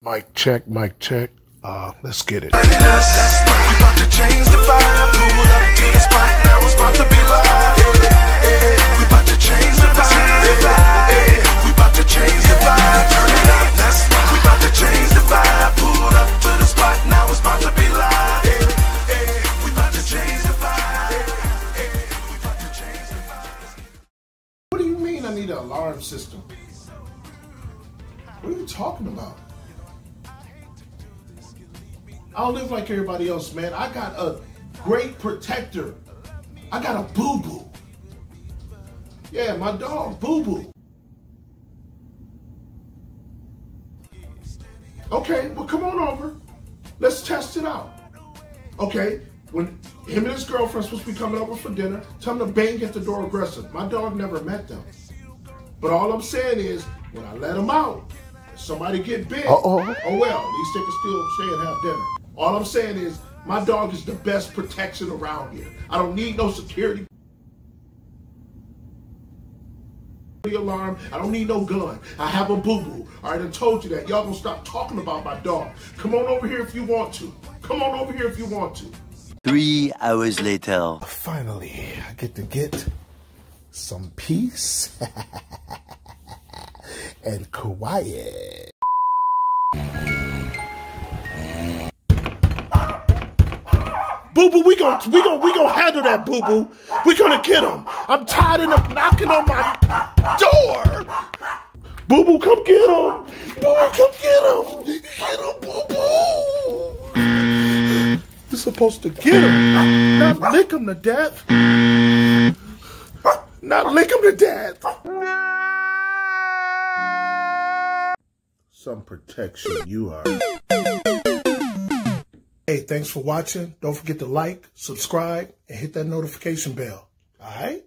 Mic check, mic check. Uh, let's get it. What do you mean I need an alarm system? What are you talking about? I don't live like everybody else, man. I got a great protector. I got a boo boo. Yeah, my dog, boo boo. Okay, well, come on over. Let's test it out. Okay, when him and his girlfriend supposed to be coming over for dinner, tell them to bang at the door aggressive. My dog never met them. But all I'm saying is, when I let them out, somebody get bit, Uh-oh. oh well, at least they can still stay and have dinner. All I'm saying is, my dog is the best protection around here. I don't need no security alarm. I don't need no gun. I have a boo boo. All right, I told you that. Y'all gonna stop talking about my dog. Come on over here if you want to. Come on over here if you want to. Three hours later. Finally, I get to get some peace and quiet. Boo boo, we gon' we gon' we gon' handle that boo boo. We gonna get him. I'm tired of knocking on my door. Boo boo, come get him. Boo boo, come get him. Get him, boo boo. You're supposed to get him, not lick him to death. Not lick him to death. Some protection you are. Hey, thanks for watching. Don't forget to like, subscribe, and hit that notification bell. All right?